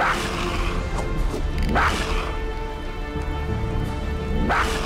Back! Bah! Bah!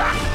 Bah!